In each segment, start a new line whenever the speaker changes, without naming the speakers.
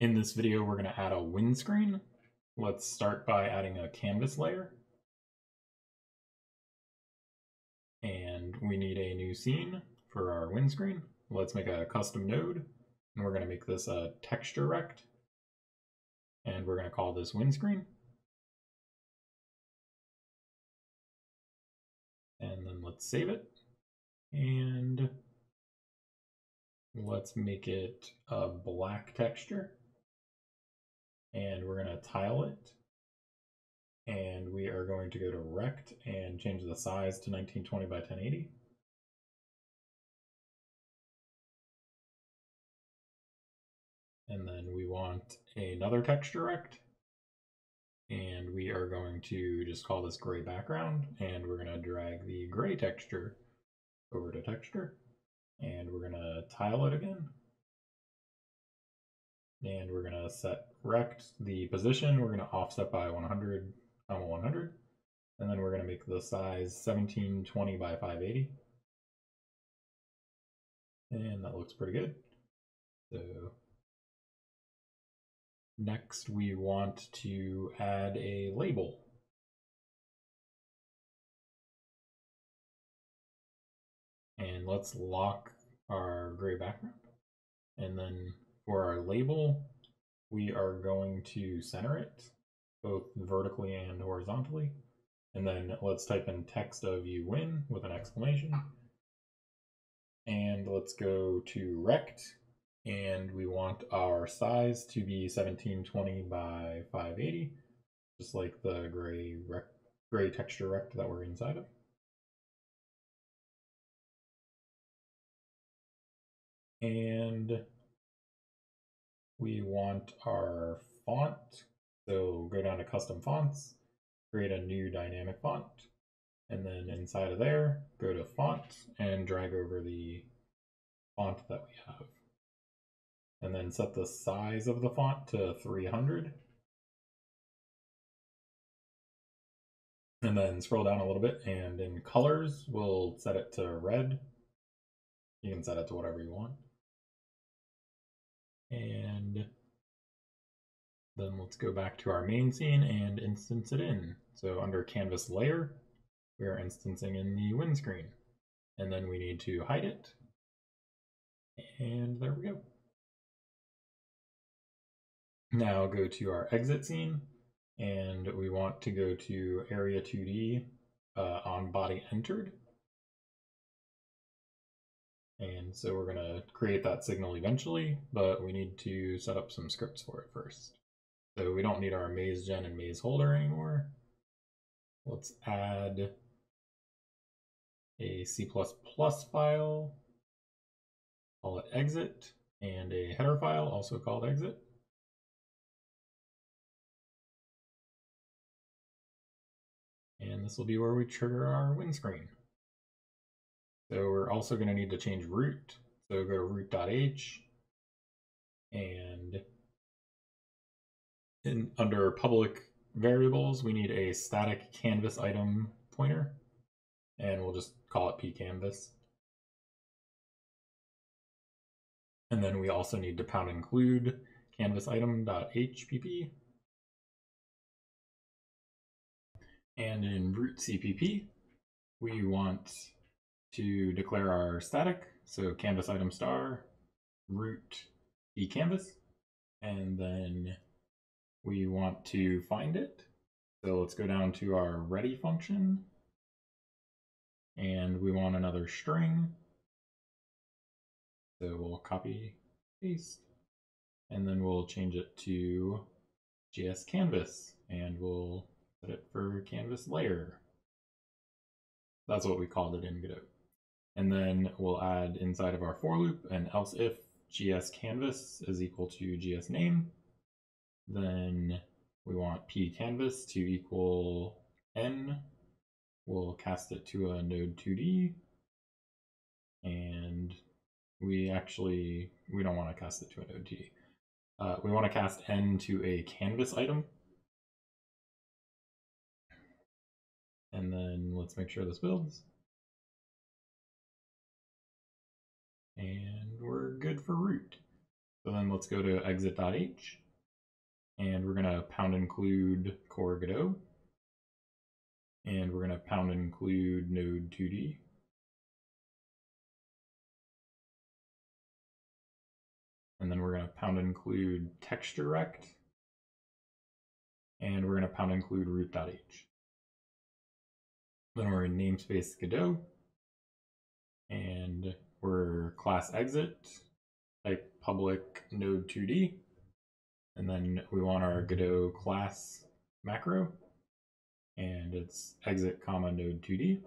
In this video, we're going to add a win screen. Let's start by adding a canvas layer. And we need a new scene for our win screen. Let's make a custom node. And we're going to make this a texture rect. And we're going to call this WinScreen. And then let's save it. And let's make it a black texture and we're going to tile it. And we are going to go to rect and change the size to 1920 by 1080. And then we want another texture rect. And we are going to just call this gray background. And we're going to drag the gray texture over to texture. And we're going to tile it again and we're going to set rect the position. We're going to offset by 100, comma um, 100. And then we're going to make the size 1720 by 580. And that looks pretty good. So next we want to add a label. And let's lock our gray background. And then for our label, we are going to center it both vertically and horizontally. And then let's type in text of you win with an exclamation. And let's go to rect. And we want our size to be 1720 by 580, just like the gray rec gray texture rect that we're inside of. And we want our font. So go down to custom fonts, create a new dynamic font, and then inside of there, go to font and drag over the font that we have. And then set the size of the font to 300. And then scroll down a little bit and in colors, we'll set it to red. You can set it to whatever you want. And then let's go back to our main scene and instance it in. So under canvas layer, we are instancing in the WinScreen. And then we need to hide it. And there we go. Now go to our exit scene and we want to go to area 2D uh, on body entered. And so we're going to create that signal eventually, but we need to set up some scripts for it first. So we don't need our maze gen and maze holder anymore. Let's add a C++ file, call it exit, and a header file also called exit. And this will be where we trigger our win screen. So we're also going to need to change root. So go to root.h and in under public variables, we need a static canvas item pointer and we'll just call it pcanvas. And then we also need to pound include canvas item.hpp. And in root CPP, we want to declare our static. So canvas item star root e canvas, and then we want to find it. So let's go down to our ready function, and we want another string. So we'll copy paste, and then we'll change it to JS canvas, and we'll set it for canvas layer. That's what we called it in Godot. And then we'll add inside of our for loop an else if gs canvas is equal to gs name. Then we want p canvas to equal n. We'll cast it to a node 2D. And we actually, we don't want to cast it to a node 2D. Uh, we want to cast n to a canvas item. And then let's make sure this builds. Good for root. So then let's go to exit.h and we're gonna pound include core Godot. And we're gonna pound include node 2D. And then we're gonna pound include texture rect. And we're gonna pound include root.h. Then we're in namespace Godot. And we're class exit, type public node 2D. And then we want our Godot class macro. And it's exit comma node 2D.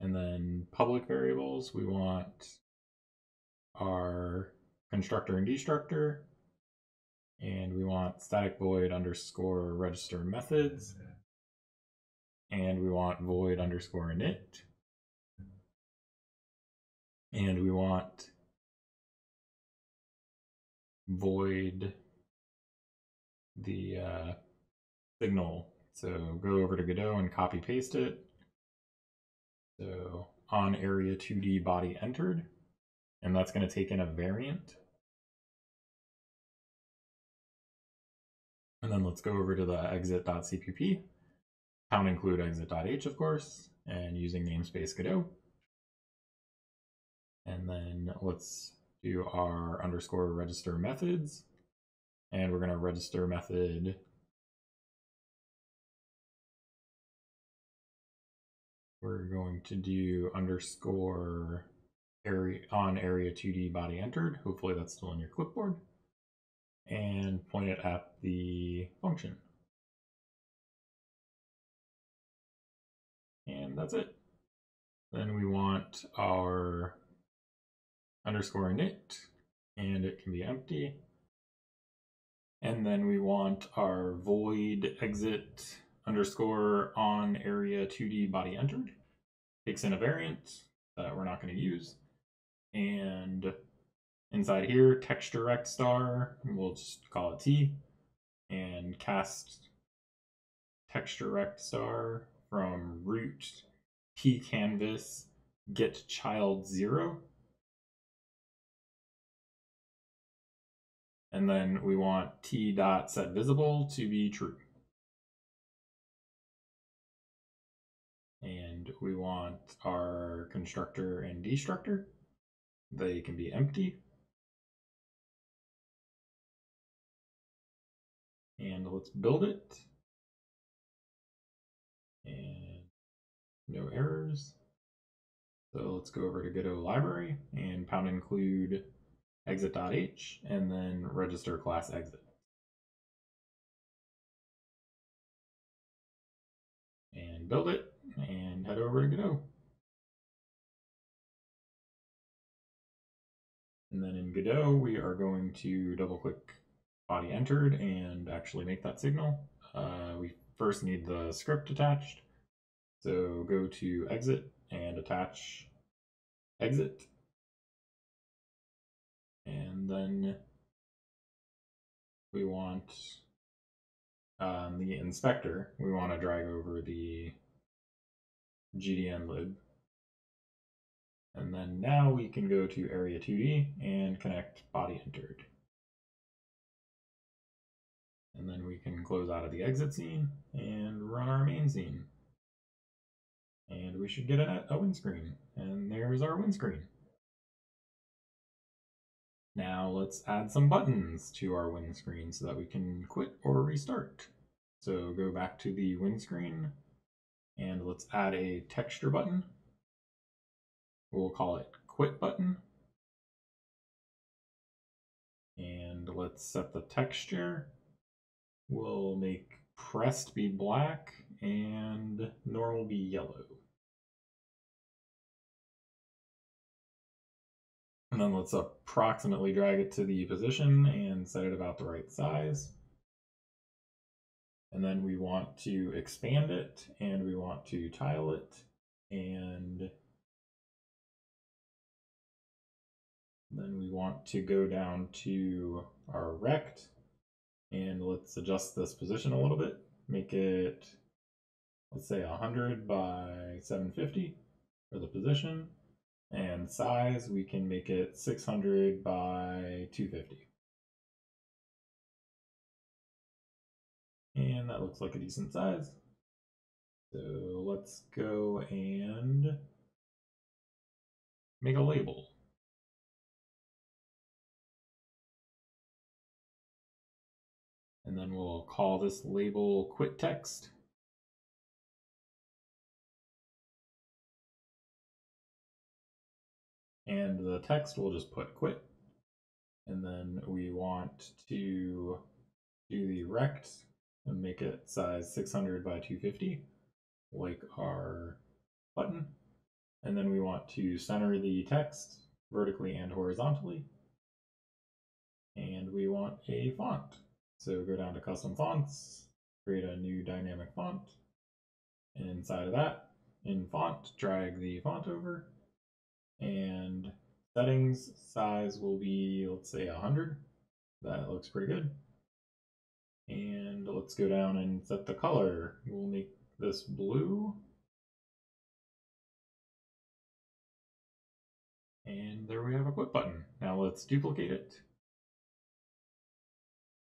And then public variables, we want our constructor and destructor. And we want static void underscore register methods. And we want void underscore init. And we want void the uh, signal. So go over to Godot and copy paste it. So on area 2D body entered, and that's going to take in a variant. And then let's go over to the exit.cpp, pound include exit.h, of course, and using namespace Godot. And then let's do our underscore register methods. And we're going to register method we're going to do underscore area on area 2D body entered. Hopefully that's still in your clipboard. And point it at the function. And that's it. Then we want our underscore init, and it can be empty. And then we want our void exit underscore on area 2D body entered. Takes in a variant that we're not going to use. And inside here, texture rect star, we'll just call it T. And cast texture rect star from root p canvas get child zero. And then we want t dot set visible to be true. And we want our constructor and destructor. They can be empty. And let's build it. And no errors. So let's go over to Godot library and pound include exit.h, and then register class exit. And build it, and head over to Godot. And then in Godot, we are going to double click body entered and actually make that signal. Uh, we first need the script attached. So go to exit and attach exit and then we want um, the inspector, we want to drag over the GDN lib. And then now we can go to area 2D and connect body entered. And then we can close out of the exit scene and run our main scene. And we should get a, a win screen. And there's our win screen. Now let's add some buttons to our win screen so that we can quit or restart. So go back to the win screen and let's add a texture button. We'll call it quit button. And let's set the texture. We'll make pressed be black and normal be yellow. And then let's approximately drag it to the position and set it about the right size. And then we want to expand it and we want to tile it and then we want to go down to our rect and let's adjust this position a little bit. Make it, let's say 100 by 750 for the position. And size, we can make it 600 by 250. And that looks like a decent size. So let's go and make a label. And then we'll call this label quit text. And the text we'll just put quit. And then we want to do the rect and make it size 600 by 250, like our button. And then we want to center the text vertically and horizontally. And we want a font. So go down to custom fonts, create a new dynamic font. And inside of that, in font, drag the font over. And settings size will be, let's say 100. That looks pretty good. And let's go down and set the color. We'll make this blue. And there we have a quit button. Now let's duplicate it.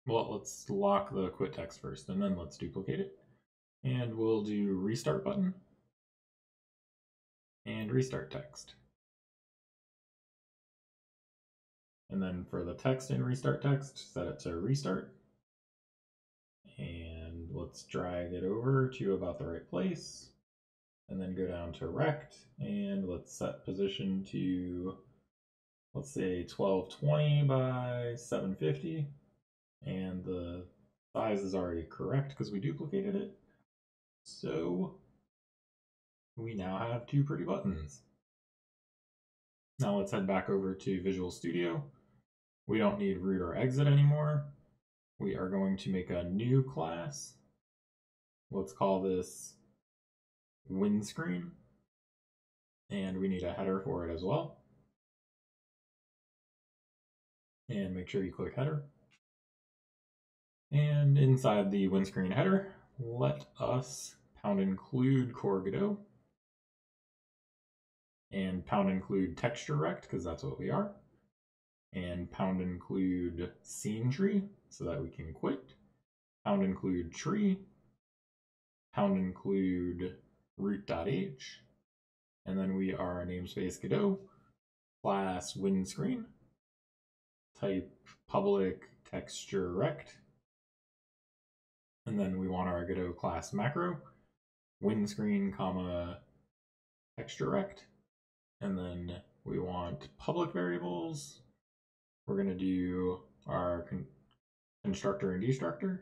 Well, let's lock the quit text first, and then let's duplicate it. And we'll do restart button and restart text. And then for the text in restart text, set it to restart. And let's drag it over to about the right place. And then go down to rect and let's set position to, let's say 1220 by 750 and the size is already correct because we duplicated it. So we now have two pretty buttons. Now let's head back over to Visual Studio. We don't need root or exit anymore. We are going to make a new class. Let's call this WinScreen. And we need a header for it as well. And make sure you click header. And inside the WinScreen header, let us pound include core Godot and pound include texture rect because that's what we are and pound include scene tree so that we can quit. Pound include tree. Pound include root.h and then we are namespace Godot class WinScreen. Type public texture rect. And then we want our Godot class macro, WinScreen, comma, texture rect. And then we want public variables. We're going to do our con constructor and destructor.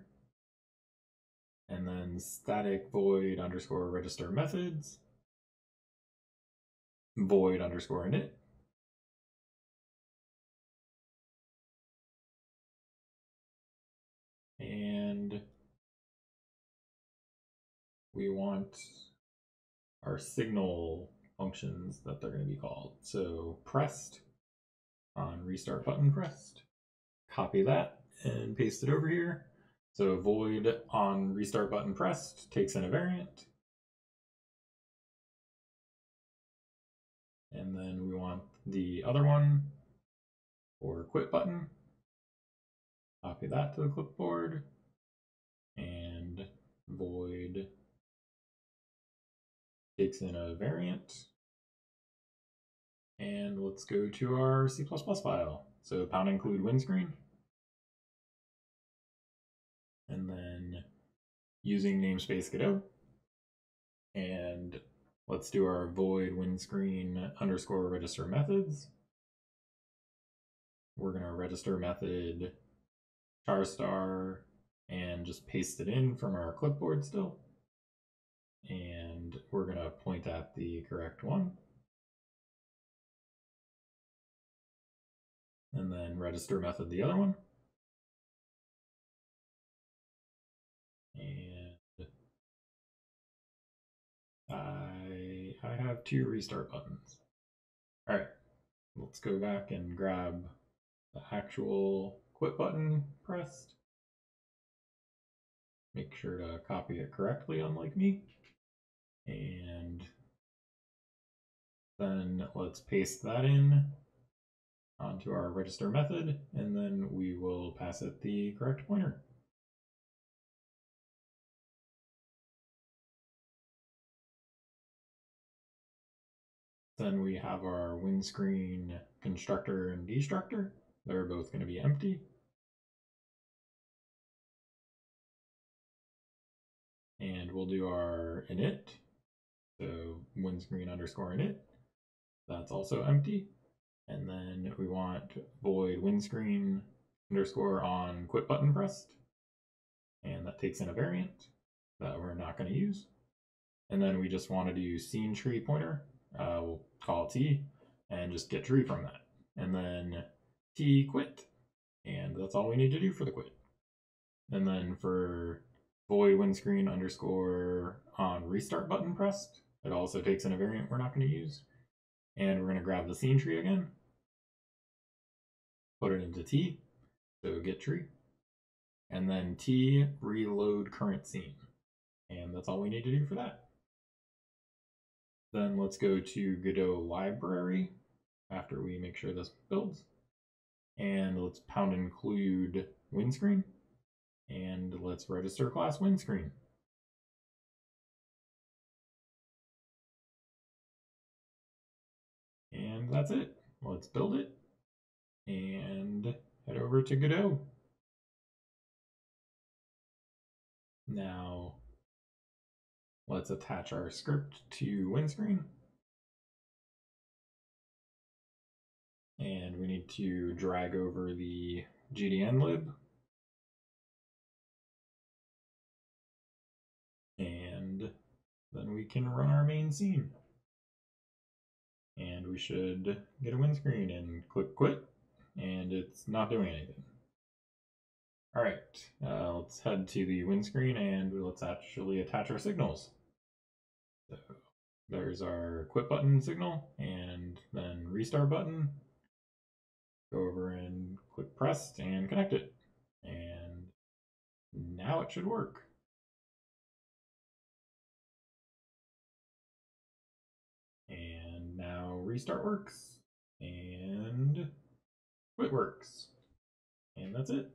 And then static void underscore register methods. Void underscore init. And we want our signal functions that they're going to be called. So pressed on restart button pressed. Copy that and paste it over here. So void on restart button pressed takes in a variant. And then we want the other one for quit button. Copy that to the clipboard and void takes in a variant. And let's go to our C++ file. So pound include WinScreen. And then using namespace Godot. And let's do our void WinScreen underscore register methods. We're going to register method char star and just paste it in from our clipboard still and we're going to point at the correct one. And then register method the other one. And I, I have two restart buttons. All right, let's go back and grab the actual quit button pressed. Make sure to copy it correctly, unlike me and Then let's paste that in onto our register method, and then we will pass it the correct pointer. Then we have our WinScreen constructor and destructor. They're both going to be empty. And we'll do our init. So WinScreen underscore init. That's also empty. And then we want void WinScreen underscore on quit button pressed. And that takes in a variant that we're not going to use. And then we just want to do scene tree pointer. Uh, we'll call t and just get tree from that. And then t quit. And that's all we need to do for the quit. And then for void WinScreen underscore on restart button pressed, it also takes in a variant we're not going to use. And we're going to grab the scene tree again, put it into T, so get tree, and then T reload current scene. And that's all we need to do for that. Then let's go to Godot library after we make sure this builds. And let's pound include WinScreen. And let's register class WinScreen. That's it. Let's build it and head over to Godot. Now, let's attach our script to WinScreen. And we need to drag over the GDN lib. And then we can run our main scene and we should get a win screen and click quit and it's not doing anything. All right, uh, let's head to the win screen and let's actually attach our signals. So there's our quit button signal and then restart button. Go over and click pressed and connect it. And now it should work. Restart works and quit works. And that's it.